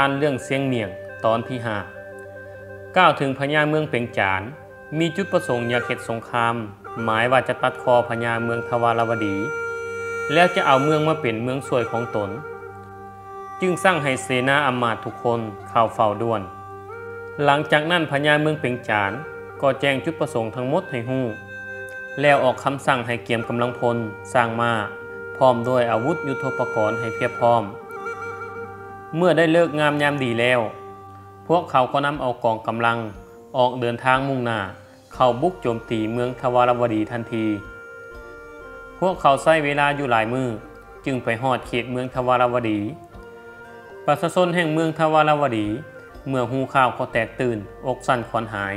านเรื่องเสียงเมียงตอนที่ห้ากล่าวถึงพญาเมืองเป่งจาน มีจุดประสงค์อยากเข็ดสงคราม หมายว่าจะตัดคอพญาเมืองทวารวดี แล้วจะเอาเมืองมาเป็นเมืองสวยของตน จึงสร้างให้เสนาอำมาตย์ทุกคนเข้าเฝ้าด่วน หลังจากนั้นพญาเมืองเป่งจานก็แจ้งจุดประสงค์ทั้งหมดให้ฮู้ แล้วออกคำสั่งให้เกียมกำลังพลสร้างมาพร้อมด้วยอาวุธยุทโธปกรณ์ให้เพียบพร้อม เมื่อได้เลิกงามยามดีแล้ว พวกเขาก็นำเอากองกำลังออกเดินทางมุ่งหน้า เข้าบุกโจมตีเมืองทวารวดีทันที พวกเขาใช้เวลาอยู่หลายมือจึงไปหอดเขตเมืองทวารวดี ประชาชนแห่งเมืองทวารวดี เมื่อหูข่าวก็แตกตื่น อกสั่นขวัญหาย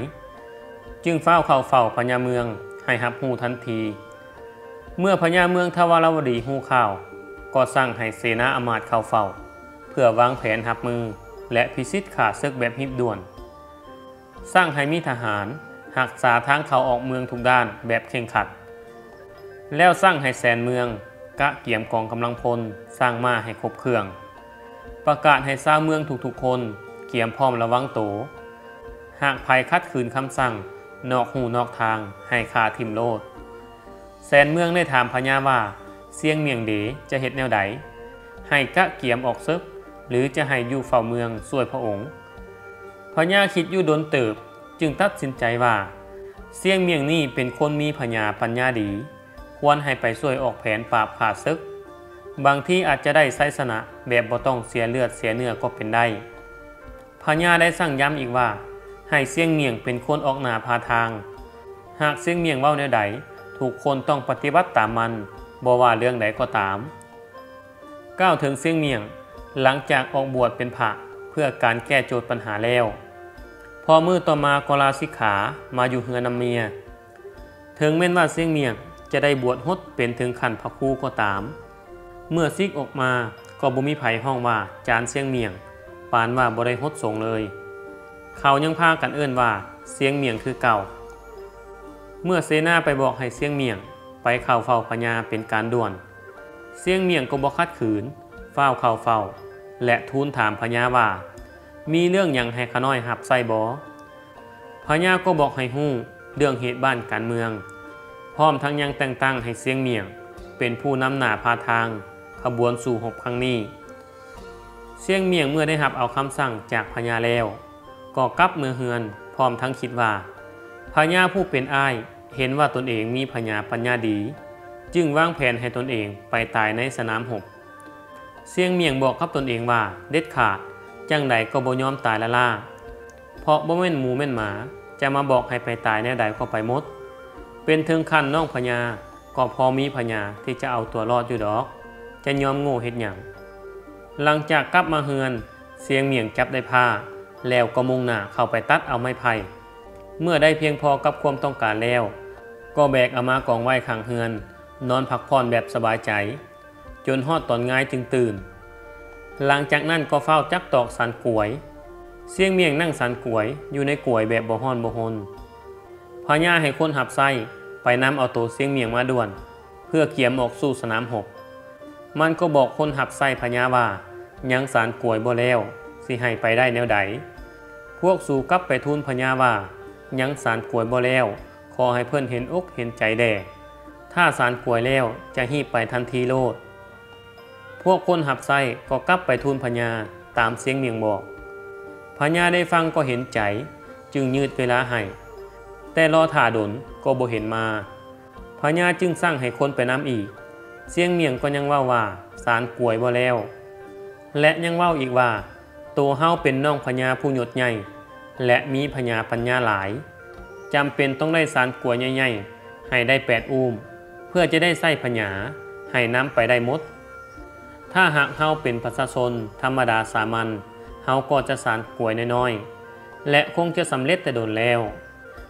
จึงเฝ้าเข้าเฝ้าพญาเมืองให้หับหูทันที เมื่อพญาเมืองทวารวดีหูข่าว ก็สั่งให้เสนาอมาตย์เข้าเฝ้า พื่อวางแผนหับมือ และพิชิตขาศึกแบบหิบด่วน สร้างให้มีทหารหักษาทางเขาออกเมืองทุกด้านแบบเข่งขัด แล้วสร้างให้แสนเมือง กะเกี่ยมกองกำลังพลสร้างมาให้ครบเครื่อง ประกาศให้ชาวเมืองทุกๆคน เกี่ยมพร้อมระวังโต หากภัยคัดคืนคำสั่ง นอกหูนอกทางให้คาทิมโลด แสนเมืองได้ถามพญาว่าเสียงเมียงเดจะเห็ดแนวใดให้กะเกียมออกซึก หรือจะให้อยู่เฝ้าเมืองสวยพระองค์พญาคิดอยู่ดนเติบจึงตัดสินใจว่า เสียงเมียงนี่เป็นคนมีพญาปัญญาดี ควรให้ไปช่วยออกแผนปราบขาดซึก บางที่อาจจะได้ไซสนะแบบบ่ต้องเสียเลือดเสียเนื้อก็เป็นได้พญาได้สั่งย้ำอีกว่า ให้เสียงเมียงเป็นคนออกหนาพาทาง หากเสียงเมียงเว้าแนวใดถูกคนต้องปฏิบัติตามมันบ่ว่าเรื่องใดก็ตามก้าวถึงเสียงเมียง หลังจากออกบวชเป็นพระเพื่อการแก้โจทย์ปัญหาแล้ว พอมือต่อมากลาสิกขามาอยู่เฮือนำเมีย ถึงแม้นว่าเสียงเมียงจะได้บวชฮดเป็นถึงขันพระครูก็ตาม เมื่อซิกออกมาก็บ่มีไผห้องว่าจานเสียงเมียง ปานว่าบ่ได้ฮดสงเลย เขายังพากันเอื้นว่าเสียงเมียงคือเก่า เมื่อเซนาไปบอกให้เสียงเมียง ไปเข่าเฝ้าพญาเป็นการด่วน เสียงเมียงก็บอกคัดขืนเฝ้าเข่าเฝ้า และทูลถามพญาว่า มีเรื่องอย่างให้ขน้อยหับใส่บอพญาก็บอกให้หู้เรื่องเหตุบ้านการเมือง พร้อมทั้งยังแต่งตั้งให้เสียงเมียง เป็นผู้นำหน้าพาทาง ขบวนสู่หบครั้งนี้ เสียงเมียงเมื่อได้หับเอาคำสั่งจากพญาแล้ว ก็กลับเมือเฮือน พร้อมทั้งคิดว่าพญาผู้เป็นอ้ายเห็นว่าตนเองมีพญาปัญญาดี จึงวางแผนให้ตนเองไปตายในสนามหก เสียงเมียงบอกกับตนเองว่าเด็ดขาดจังใดก็บ่ยอมตายละล่า เพราะบ่แม่นหมูแม่นหมาจะมาบอกให้ไปตายแนวใดก็ไปมด เป็นถึงขั้นน้องพญาก็พอมีพญาที่จะเอาตัวรอดอยู่ดอก จะยอมโง่เฮ็ดหยังหลังจากกลับมาเฮือน เสียงเมียงจับได้ผ้า แล้วก็มุ่งหน้าเข้าไปตัดเอาไม้ไผ่เมื่อได้เพียงพอกับความต้องการแล้ว ก็แบกเอามากองไว้ข้างเฮือน นอนพักผ่อนแบบสบายใจ จนฮอดตอนง่ายจึงตื่น หลังจากนั้นก็เฝ้าจักตอกสันกวย เสียงเมียงนั่งสันกวย อยู่ในกวยแบบบ่ฮอนบ่ฮนพญาให้คนหับไส้ไปนำเอาตัวเสียงเมียงมาด่วน เพื่อเกียมออกสู่สนามหก มันก็บอกคนหับไส้พญาว่ายังสารกวยบ่แล้วสิให้ไปได้แนวใด พวกสู่กลับไปทูลพญาว่ายังสารกวยบ่แล้ว ขอให้เพื่อนเห็นอกเห็นใจแด่ถ้าสารกวยแล้วจะหีบไปทันทีโลด วกคนหับไส้ก็กลับไปทูลพญาตามเสียงเมียงบอกพญาได้ฟังก็เห็นใจ จึงยืดเวลาให้ แต่รอถ่าดนก็บ่เห็นมาพญาจึงสร้างให้คนไปน้ำอีก เสียงเมียงก็ยังว่าว่าสารกวยบ่แล้ว และยังว่าอีกว่า ตัวเฮาเป็นน้องพญาผู้หยดใหญ่ และมีพญาปัญญาหลายจำเป็นต้องได้สารกลัวใหญ่ๆให้ได้แปดอุ้ม เพื่อจะได้ใส่พญาให้น้ำไปได้มด ถ้าหากเฮาเป็นประชาชน ธรรมดาสามัญเฮาก็จะสารกลวยน้อยๆ และคงจะสำเร็จแต่โดนแล้ว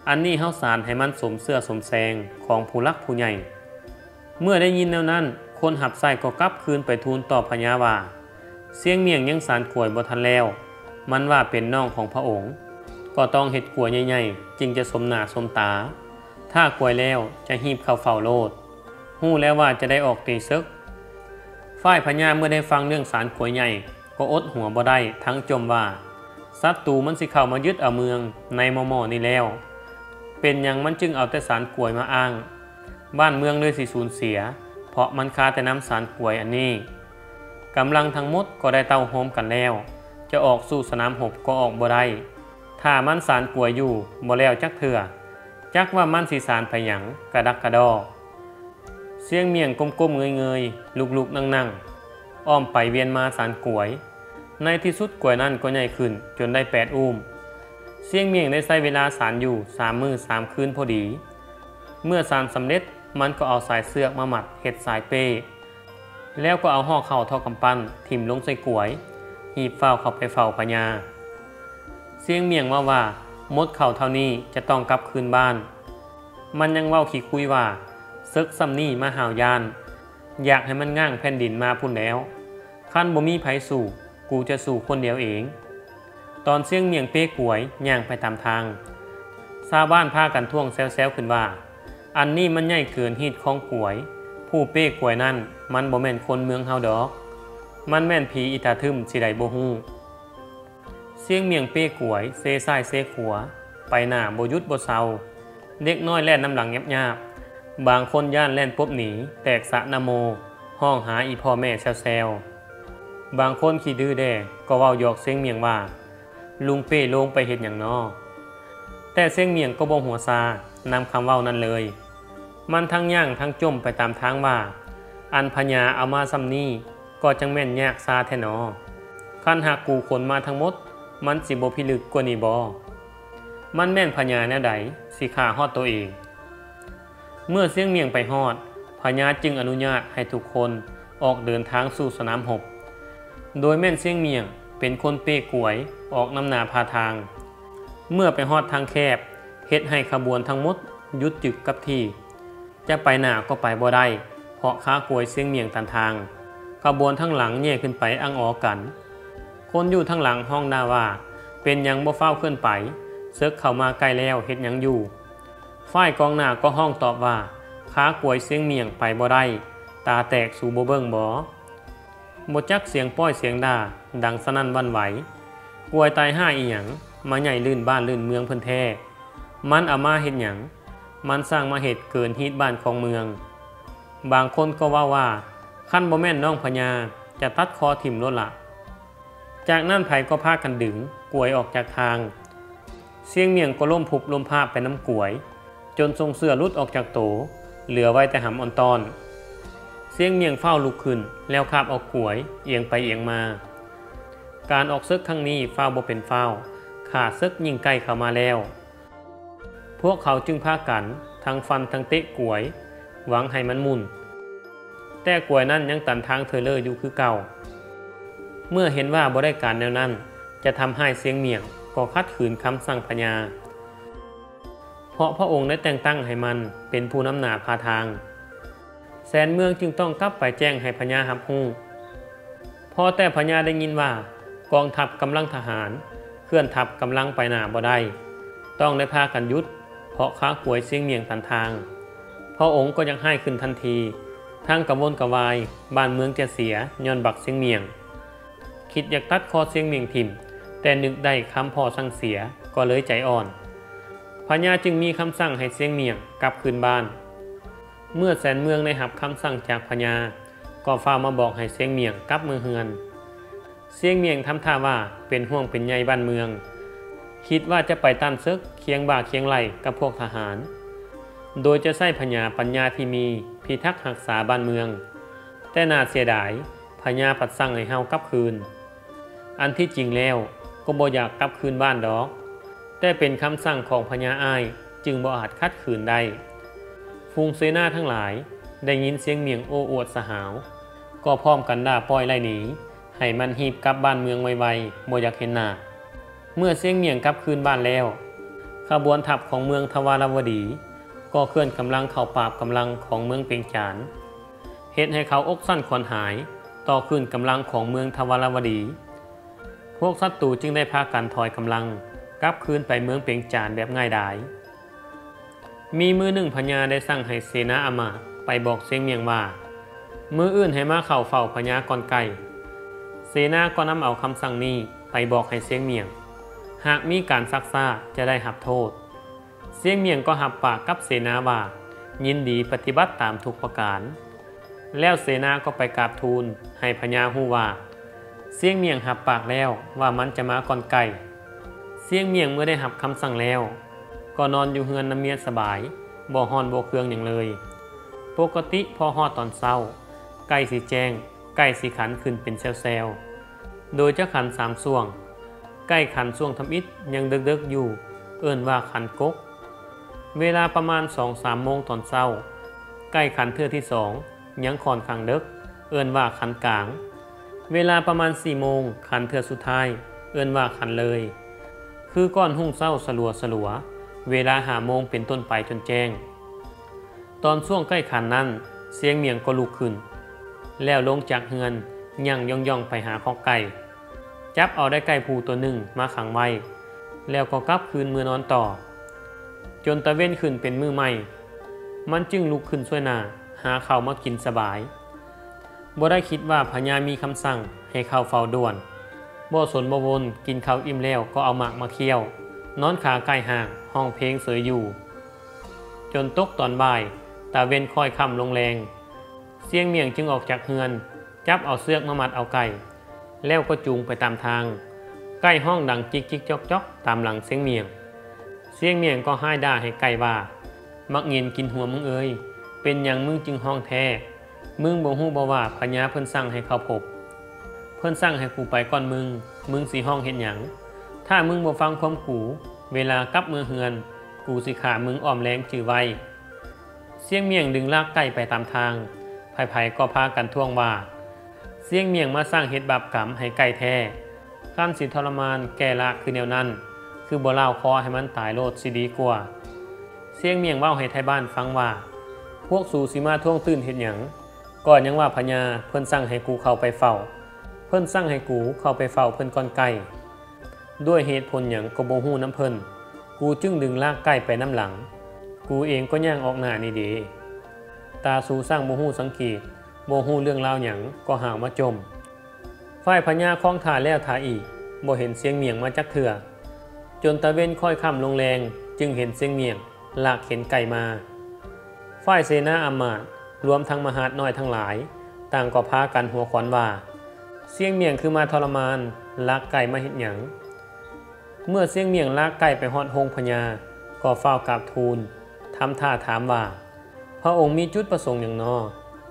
อันนี้เฮาสารให้มันสมเสื้อสมแสงของผู้รักผู้ใหญ่ เมื่อได้ยินแนวนั้น คนหับใส่ก็กลับคืนไปทูลต่อพญาว่า เสียงเมียงยังสารกลวยบ่ทันแล้ว มันว่าเป็นน้องของพระองค์ ก็ต้องเห็ดกลัวใหญ่ๆ จึงจะสมหนาสมตา ถ้ากลวยแล้วจะหีบเข้าเฝ้าโลด หู้แล้วว่าจะได้ออกตีซึก ฝ่ายพญาเมื่อได้ฟังเรื่องสารกวยใหญ่ ก็อดหัวบ่ได้ทั้งจมว่าศัตรูมันสิเข้ามายึดเอาเมืองในมอมอนี่แล้ว เป็นหยังมันจึงเอาแต่สารกวยมาอ้าง บ้านเมืองเลยสิสูญเสีย เพราะมันคาแต่น้ำสารกวยอันนี้กำลังทั้งหมดก็ได้เต้าโฮมกันแล้ว จะออกสู่สนามหบก็ออกบ่ได้ถ้ามันสารกวยอยู่บ่แล้วจักเถื่อจักว่ามันสีสารไปหยังกระดักกระดอ เสียงเมียงก้มๆเงยๆลุกๆนั่งๆ อ้อมไปเวียนมาสารกลวย ในที่สุดกลวยนั่นก็ใหญ่ขึ้นจนได้แปดอุ้ม เสียงเมียงได้ใช้เวลาสารอยู่สามมือสามคืนพอดี เมื่อสารสำเร็จมันก็เอาสายเสือกมาหมัดเห็ดสายเป้ แล้วก็เอาห่อเข่าเท่ากำปั้นถิ่มลงใส่กลวย หีบเฝ้าเข้าไปเฝ้าพญา เสียงเมียงว่าว่ามดเข่าเท่านี้จะต้องกลับคืนบ้าน มันยังเว้าขี้คุยว่า ซึกซ้ำนี่มาหาวยาน อยากให้มันง่างแผ่นดินมาพุ่นแล้วขั้นบ่มีไผสู่ กูจะสู่คนเดียวเอง ตอนเสียงเมียงเป้กวยย่างไปตามทางชาวบ้านพากันท่วงแซวๆขึ้นว่า อันนี้มันใหญ่เกินฮีดของกวย ผู้เป้กวยนั่น มันบ่แม่นคนเมืองเฮาดอก มันแม่นผีอิตาทึมสิได้บ่ฮู้เสียงเมียงเป้กวย เซซ้ายเซขวาไปหน้าบ่ยุดบ่เซาเด็กน้อยแล่นน้ำหลังยับยาบ บางคนย่านแล่นปบหนี แตกสะนโม ห้องหาอีพ่อแม่แซวๆบางคนขี้ดื้อแด่ก็เว้าหยอกเสียงเมียงว่า ลุงเป้ลงไปเฮ็ดหยังน้อแต่เสียงเมียงก็บ่หัวซานำคำเว้านั้นเลย มันทั้งย่างทั้งจมไปตามทางว่า อันพญาเอามาซ้ำนี้ก็จังแม่นยากซาแท้หนอคันหากกูคนมาทั้งหมด มันสิบพิลึกกว่านี้บ่มันแม่นพญาแนวใดสิฆ่าฮอดตัวเอง เมื่อเสียงเมียงไปฮอดพญาจึงอนุญาตให้ทุกคนออกเดินทางสู่สนามหบ โดยแม่นเสียงเมียงเป็นคนเป้กวยออกนำหนาพาทาง เมื่อไปฮอดทางแคบเฮ็ดให้ขบวนทั้งหมดยุดจึกกับที่ จะไปหน้าก็ไปบ่ได้เพราะค้ากวยเสียงเมียงตันทาง ขบวนทั้งหลังแย่ขึ้นไปอังออกัน คนอยู่ทั้งหลังห้องดาว่า เป็นยังบ่เฝ้าขึ้นไปเซึกเข้ามาใกล้แล้วเฮ็ดยังอยู่ ฝ่ายกองหน้าก็ห้องตอบว่าค้ากวยเสียงเมียงไปบ่ได้ ตาแตกสู่บ่เบิ่งบ่บ่จักเสียงป้อยเสียงด่า ดังสนั่นวันไหว กวยตายห้าอีหยัง มาใหญ่ลื่นบ้านลื่นเมืองเพิ่นแท้ มันเอามาเฮ็ดหยัง มันสร้างมาเหตุเกินฮีตบ้านของเมือง บางคนก็ว่าว่าขั้นบ่แม่นน้องพญาจะตัดคอถิ่มรถละ จากนั้นไผก็พากันดึงกวยออกจากทาง เสียงเมียงก็ล่มพุบลมภาพไปน้ำกวย จนทรงเสื้อลุดออกจากโต เหลือไว้แต่หำอ่อนตอน เสียงเมียงเฝ้าลุกขึ้น แล้วคาบออกกวย เอียงไปเอียงมา การออกซึกครั้งนี้เฝ้าบ่เป็นเฝ้าขาดซึกยิ่งใกล้เข้ามาแล้ว พวกเขาจึงพากัน ทั้งฟันทั้งเตะกวย หวังให้มันมุนแต่กวยนั้นยังตันทางเทเลอร์อยู่คือเก่า เมื่อเห็นว่าบ่ได้การแนวนั้น จะทำให้เสียงเมียงก็คัดขืนคำสั่งพญา เพราะพระองค์ได้แต่งตั้งให้มันเป็นผู้นำหนาพาทาง แสนเมืองจึงต้องกลับไปแจ้งให้พญารับรู้พอแต่พญาได้ยินว่ากองทัพกำลังทหาร เคลื่อนทัพกำลังไปหนาบ่ได้ต้องได้พากันยุดเพราะค้ากวยเสียงเมียงตันทางพระองค์ก็ยังให้ขึ้นทันทีทั้งกระวนกระวาย บ้านเมืองจะเสียย้อนบักเสียงเมียง คิดอยากตัดคอเสียงเมียงทิมแต่นึกได้คำพ่อสั่งเสียก็เลยใจอ่อน พญาจึงมีคำสั่งให้เสียงเมียงกลับคืนบ้าน เมื่อแสนเมืองได้รับคำสั่งจากพญาก็ฟ้ามาบอกให้เสียงเมียงกลับเมืองเฮือน เสียงเมียงทำท่าว่าเป็นห่วงเป็นใยบ้านเมือง คิดว่าจะไปต้านซึกเคียงบ่าเคียงไหลกับพวกทหาร โดยจะใส่พญาปัญญาที่มีพิทักษ์รักษาบ้านเมือง แต่น่าเสียดายพญาปัดสั่งให้เฮากลับคืน อันที่จริงแล้วก็บ่อยากกลับคืนบ้านดอก แต่เป็นคำสั่งของพญาอายจึงบ่อาจคัดขืนได้ฟูงเสนาทั้งหลายได้ยินเสียงเมียงโอ้อวดสหาว ก็พร้อมกันด่าปล่อยไล่หนีให้มันหีบกลับบ้านเมืองไวๆบ่อยากเห็นหน้าเมื่อเสียงเมียงกลับคืนบ้านแล้ว ขบวนทัพของเมืองทวารวดี ก็เคลื่อนกำลังเข้าปราบกำลังของเมืองเปียงจานเหตุให้เขาอกสั้นขวัญหาย ต่อขึ้นกำลังของเมืองทวารวดี พวกศัตรูจึงได้พากันถอยกำลัง กลับคืนไปเมืองเปียงจานแบบง่ายดาย มีมือหนึ่งพญาได้สั่งให้เสนาอามาไปบอกเสียงเมียงว่า มืออื่นให้มาเข่าเฝ้าพญากรไก่เสนาก็นำเอาคำสั่งนี้ไปบอกให้เสียงเมียง หากมีการซักซ่าจะได้หับโทษ เสียงเมียงก็หับปากกับเสนาว่ายินดีปฏิบัติตามทุกประการ แล้วเสนาก็ไปกราบทูลให้พญาฮูว่า เสียงเมียงหับปากแล้วว่ามันจะมาก่อนไก่ เสียงเมียงเมื่อได้หับคำสั่งแล้ว ก็นอนอยู่เฮือนน้ำเมียสบายบ่ฮอนบ่เครื่องอย่างเลย ปกติพอฮอดตอนเศร้า ไก่สีแจ้งไก่สีขันขึ้นเป็นเซลล์โดยจะขันสามส่วงใกล้ขันส่วงทำอิฐยังเดึกๆอยู่ เอิ่นว่าขันกก เวลาประมาณสองสามโมงตอนเช้าใกล้ขันเทือที่สองยังคอนขังเดึก เอิ่นว่าขันกลาง เวลาประมาณสี่โมงขันเทือสุดท้าย เอิ่นว่าขันเลย คือก้อนหุ่งเศร้าสลัวสลัว เวลาหาโมงเป็นต้นไปจนแจ้ง ตอนช่วงใกล้ขันนั้น เสียงเมียงก็ลุกขึ้น แล้วลงจากเฮือนย่างย่องย่องไปหาข้อไก่ จับเอาได้ไก่ผูตัวหนึ่งมาขังไว้ แล้วก็กลับคืนมือนอนต่อ จนตะเว้นขึ้นเป็นมือใหม่ มันจึงลุกขึ้นช่วยหนาหาข้าวมากินสบายบ่ได้คิดว่าพญามีคำสั่งให้เข้าเฝ้าด่วน บ่สนบ่วนกินข้าวอิ่มแล้วก็เอาหมากมาเคี่ยว นอนขาใกล้ห่างห้องเพลงเสยอยู่ จนตกตอนบ่าย ตาเวนค่อยค่ำลงแรง เสียงเมียงจึงออกจากเฮือน จับเอาเสือกมามัดเอาไก่ แล้วก็จูงไปตามทาง ใกล้ห้องดังจิกจิกจอกจอกตามหลังเสียงเมียง เสียงเมียงก็ให้ด่าให้ไก่ว่า มักเงินกินหัวมึงเอ้ยเป็นอย่างมึงจึงห้องแท้ มึงบ่ฮู้บ่ว่าพญาเพิ่นสั่งให้เข้าพบ เพิ่อนสั่งให้กูไปก่อนมึง มึงสิห้องเฮ็ดหยัง ถ้ามึงบ่ฟังความกู เวลากลับมือเฮือน กูสิขามึงอ้อมแรงจือไวเสียงเมียงดึงลากไก่ไปตามทางไผๆก็พากันท่วงว่า เสียงเมียงมาสร้างเฮ็ดบาปกรรมให้ไก่แท้ขั้นสิทรมานแก่ละคือแนวนั้น คือบ่เล่าคอให้มันตายโลดสิดีกว่า เสียงเมียงเว้าให้ไทยบ้านฟังว่า พวกสูสิมาท่วงตื่นเฮ็ดหยังก่อนยังว่าพญาเพิ่อนสั่งให้กูเข้าไปเฝ้า เพิ่นสั่งให้กูเข้าไปเฝ้าเพิ่นก่อนไก่ด้วยเหตุผลหยังกบ่ฮู้น้ำเพิ่นกูจึงดึงลากไก่ไปน้ำหลัง กูเองก็ย่างออกหน้านี่ดีตาสูสร้างโมหูสังเกตโมหูเรื่องราวหยังก็ห่างมาจมฝ่ายพญาคล้องถ่าแล้วถ่าอีกบ่เห็นเสียงเมียงมาจักเถื่อ จนตะเวนค่อยค่ำลงแรงจึงเห็นเสียงเมียงลากเข็นไก่มาฝ่ายเสนาอามาตรวมทั้งมหาดน้อยทั้งหลาย ต่างก็พากันหัวขวัญว่า เสียงเมียงคือมาทรมานลากไก่มาเห็ดหยังเมื่อเสียงเมียงลากไก่ไปฮอดหงพญาก็เฝ้ากราบทูลทำท่าถามว่า พระองค์มีจุดประสงค์อย่างนอ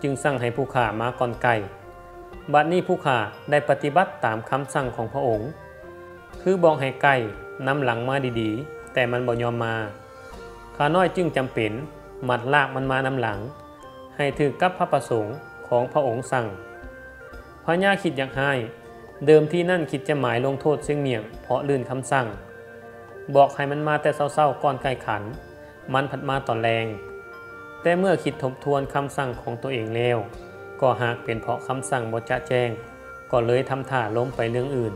จึงสั่งให้ผู้ข่ามาก่อนไก่ บัดนี้ผู้ข่าได้ปฏิบัติตามคำสั่งของพระองค์ คือบอกให้ไก่นำหลังมาดีๆ แต่มันบ่ยอมมา ข้าน้อยจึงจำเป็นมัดลากมันมานำหลัง ให้ถือกับพระประสงค์ของพระองค์สั่ง พระญาคิดอยากให้ เดิมที่นั่นคิดจะหมายลงโทษเสียงเมียง เพราะลื่นคำสั่ง บอกให้มันมาแต่เศร้าๆก่อนไก่ขัน มันผัดมาต่อแรง แต่เมื่อคิดทบทวนคำสั่งของตัวเองแล้ว ก็หากเป็นเพราะคำสั่งบจะแจ้ง ก็เลยทำท่าล้มไปเรื่องอื่น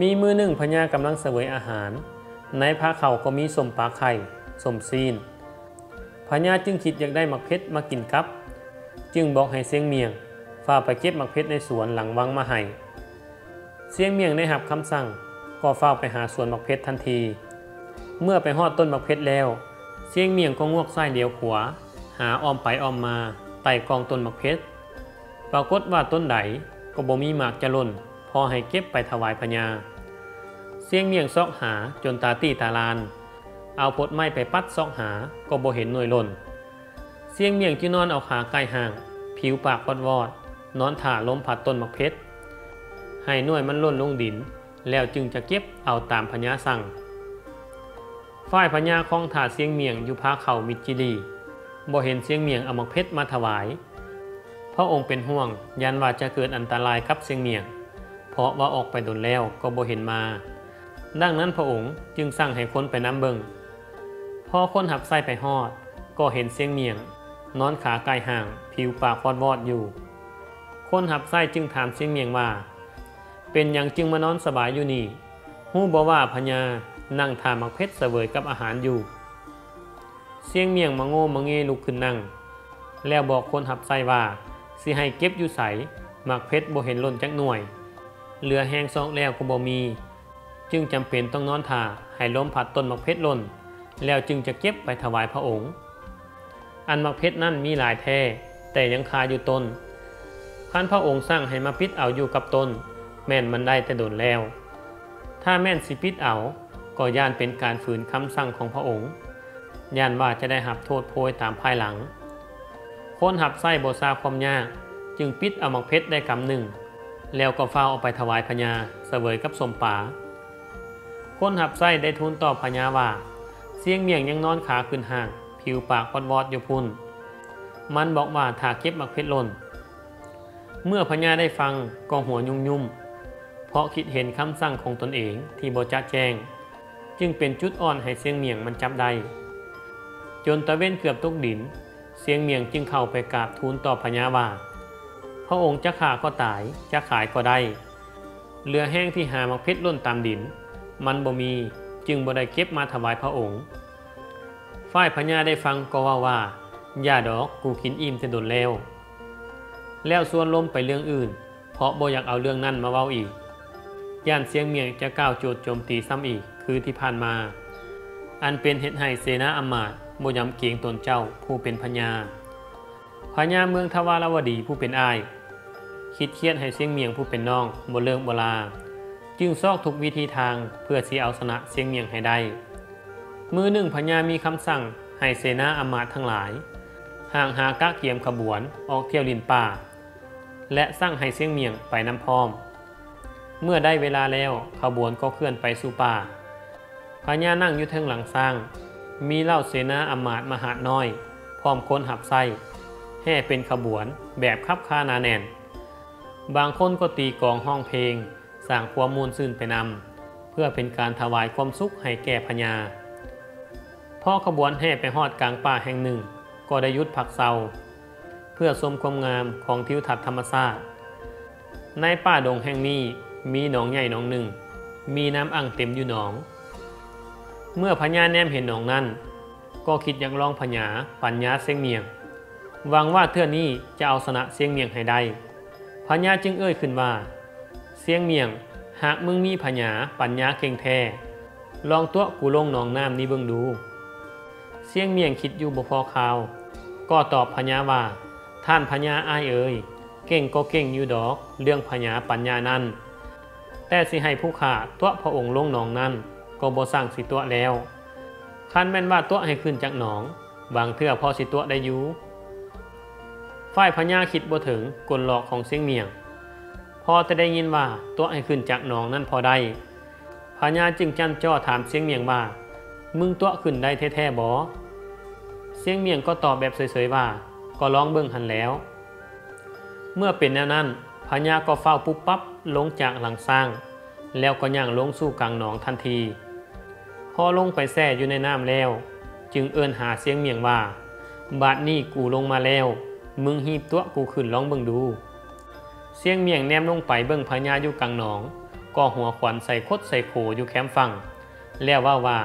มีมือหนึ่งพญากำลังเสวยอาหาร ในพระเขาก็มีสมปลาไข่สมซีนพญาจึงคิดอยากได้หมักเพชรมากินครับ จึงบอกให้เสียงเมียง ฝ่าไปเก็บหมักเพชรในสวนหลังวังมาให้เสียงเมียงได้หับคำสั่ง ก็เฝ้าไปหาสวนหมักเพชรทันที เมื่อไปฮอดต้นหมักเพชรแล้ว เสียงเมียงก็งวกซ้เดียวขวา หาอ้อมไปอ้อมมาไต่กองต้นหมักเพชรปรากฏว่าต้นใดก็บ่มีหมากจะล่น พอให้เก็บไปถวายพญาเสียงเมียงซอกหาจนตาตี้ตาลาน เอาพดไม้ไปปัดซอกหาก็บ่เห็นหน่วยล่น เสียงเมียงที่นอนเอาขาใกล้ห่าง ผิวปากวอดวอด นอนถ่าล้มผัดต้นมักเพชรให้หน่วยมันล่นลงดิน แล้วจึงจะเก็บเอาตามพญาสั่งฝ่ายพญาคล้องถาเสียงเมียงอยู่พาเขามิจิลีบ่เห็นเสียงเมียงเอามักเพชรมาถวาย พระองค์เป็นห่วงยันว่าจะเกิดอันตรายกับเสียงเมียง เพราะว่าออกไปดนแล้วก็บ่เห็นมา ดังนั้นพระองค์จึงสั่งให้คนไปน้ำเบิงพอคนหับไส้ไปหอด ก็เห็นเสียงเมียง นอนขาไกลห่าง ผิวปากฟอดวอดอยู่ คนหับไส้จึงถามเสียงเมียงว่า เป็นอย่างจึงมานอนสบายอยู่นี่หู้บ่ว่าพญานั่งทามักเพชรเสวยกับอาหารอยู่ เสียงเมียงมาโง่มาเงลุกขึ้นนั่ง แล้วบอกคนหับไส้ว่าสิให้เก็บอยู่ใสมักเพชรบ่เห็นล้นจักหน่วยเรือแห้งซอกแล้วก็บ่มี จึงจำเป็นต้องนอนท่าให้ล้มพัดต้นมักเพชรล้นแล้วจึงจะเก็บไปถวายพระองค์ อันมักเพชรนั่นมีหลายแท้แต่ยังคาอยู่ต้น ขันพระองค์สร้างให้มาปิดเอาอยู่กับตน แม่นมันได้แต่โดนแล้ว ถ้าแม่นสิปิดเอา ก็ย่านเป็นการฝืนคำสั่งของพระองค์ ย่านว่าจะได้หับโทษโพยตามภายหลัง คนหับไส้โบซาความยากจึงปิดเอาหมักเพชรได้กำหนึ่ง แล้วก็เฝ้าเอาไปถวายพญาเสวยกับสมป่าคนหับไส้ได้ทูลตอบพญาว่า เสียงเมียงยังนอนขาขึ้นห่าง ผิวปากวอดวอดอยู่พุ่น มันบอกว่าถ้าเก็บหมักเพชรล่น เมื่อพญาได้ฟังก็หัวยุ่มยุ่มเพราะคิดเห็นคำสั่งของตนเองที่บจัดแจ้ง จึงเป็นจุดอ่อนให้เสียงเมียงมันจับได้จนตะเว้นเกือบตกดิน เสียงเมียงจึงเข้าไปกราบทูลต่อพญาว่าพระองค์จะขาก็ตายจะขายก็ได้เรือแห้งที่หามักเพชรล่นตามดิน มันบ่มีจึงบ่ได้เก็บมาถวายพระองค์ฝ่ายพญาได้ฟังก็ว่าว่าอย่าดอกกูกินอิ่มจะโดนแล้ว แล้วส่วนลมไปเรื่องอื่น เพราะบ่อยากเอาเรื่องนั้นมาเว้าอีก ย่านเสียงเมียงจะก้าวโจดโจมตีซ้ำอีก คือที่ผ่านมา อันเป็นเหตุให้เสนาอำมาตย์บ่ยำเกียงตนเจ้าผู้เป็นพญาพญาเมืองทวารวดีผู้เป็นอ้าย คิดเครียดให้เสียงเมียงผู้เป็นน้องบ่เลิงบ่ลา จึงซอกทุกวิธีทางเพื่อสีเอาชนะเสียงเมียงให้ได้ มือหนึ่งพญามีคำสั่งให้เสนาอำมาตทั้งหลายห่างหากะเกียมขบวนออกเที่ยวลินป่า และสร้างให้เสียงเมียงไปน้ำพร้อม เมื่อได้เวลาแล้วขบวนก็เคลื่อนไปสู่ป่าพญานั่งอยู่เทิงหลังสร้าง มีเล่าเสนาอมาตมหาน้อย พร้อมคนหับไส้แห่เป็นขบวนแบบคับคานาแน่น บางคนก็ตีกองห้องเพลงสร้างความมูลซื่นไปนำเพื่อเป็นการถวายความสุขให้แก่พญาพ่อขบวนแห่ไปหอดกลางป่าแห่งหนึ่ง ก็ได้ยุดพักเซา พื่อชมความงามของทิวทัศน์ธรรมชาติในป่าดงแห่งนี้มีหนองใหญ่หนองหนึ่ง มีน้ำอ่างเต็มอยู่หนอง เมื่อพญาแนมเห็นหนองนั้น ก็คิดอยากลองพญาปัญญาเสียงเมียงหวังว่าเทื่อนี้จะเอาชนะเสียงเมียงให้ได้พญาจึงเอ่ยขึ้นว่า เสียงเมียง หากมึงมีพญาปัญญาเก่งแท้ลองตัวกูลงหนองน้ำนี้เบิ่งดู เสียงเมียงคิดอยู่บ่พอข่าว ก็ตอบพญาว่า ท่านพญาอ้ายเอ่ยเก่งก็เก่งอยู่ดอก เรื่องพญาปัญญานั้น แต่สิให้ผู้ขาตัวพระองค์ลงหนองนั้น ก็บ่สร้างสิตัวแล้วคันแม่นว่าตัวให้ขึ้นจากหนอง บางเทื่อพอสิตัวได้อยู่ฝ่ายพญาคิดบ่ถึงกลหลอกของเสียงเมียง พอจะได้ยินว่าตัวให้ขึ้นจากหนองนั่นพอได้พญาจึงจันจ้อถามเสียงเมียงว่า มึงตัวขึ้นได้แท้ๆบอเสียงเมียงก็ตอบแบบเฉยๆว่า ก็ร้องเบิ่งหันแล้ว เมื่อเป็นแนวนั้นพญาก็เฝ้าปุ๊บปั๊บลงจากหลังสร้าง แล้วก็ย่างลงสู่กลางหนองทันที พอลงไปแช่อยู่ในน้ำแล้ว จึงเอินหาเสียงเมียงว่า บาดนี้กูลงมาแล้ว มึงหีบตัวกูขึ้นร้องเบิ่งดู เสียงเมียงแนมลงไปเบิ่งพญาอยู่กลางหนอง ก็หัวขวัญใส่คดใส่โขอยู่แคมฟังแล้วว่าว่า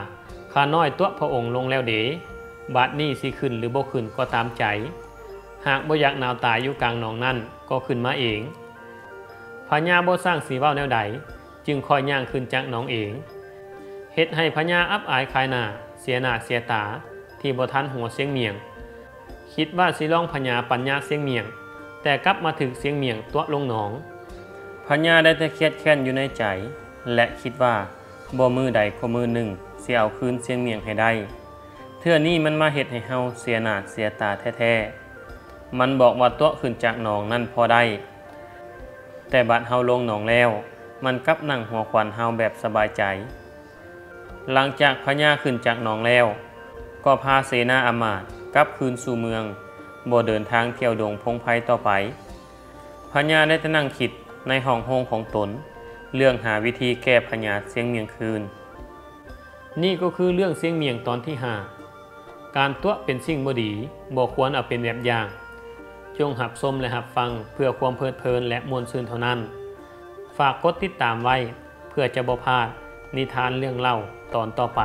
ข้าน้อยตัวพระองค์ลงแล้วเด๋บาดนี้สิขึ้นหรือบ่ขึ้นก็ตามใจ หากบ่อยากนาวตายอยู่กลางหนองนั่นก็ขึ้นมาเองพญาบ่สร้างสีว่าแนวใด จึงคอยย่างขึ้นจากหนองเองเฮ็ดให้พญาอับอายคายหน้าเสียหน้าเสียตาที่บ่ทันหัวเสียงเมียง คิดว่าสิลองพญาปัญญาเสียงเมียง แต่กลับมาถึงเสียงเมียงตัวลงหนองพญาได้แต่เครียดแค้นอยู่ในใจ และคิดว่าบ่มือใดก็มือหนึ่งเสียเอาคืนเสียงเมียงให้ได้ เทื่อนี้มันมาเฮ็ดให้เฮาเสียหน้าเสียตาแท้ๆ มันบอกว่าตัวขึ้นจากหนองนั่นพอได้ แต่บัดเฮาลงหนองแล้ว มันกลับนั่งหัวควันเฮาแบบสบายใจ หลังจากพญาขึ้นจากหนองแล้ว ก็พาเสนาอามาตย์กลับคืนสู่เมืองบ่เดินทางเที่ยวดงพงไพ่ต่อไปพญาได้จะนั่งคิดในห้องโฮงของตน เรื่องหาวิธีแก้พญาเสียงเมียงคืน นี่ก็คือเรื่องเสียงเมียงตอนที่หาการตัวเป็นสิ่งบดีบอกควรเอาเป็นแบบอย่าง จงหับส้มและหับฟังเพื่อความเพลิดเพลินและมวลซื่นเท่านั้น ฝากกดติดตามไว้ เพื่อจะบ่พลาดนิทานเรื่องเล่าตอนต่อไป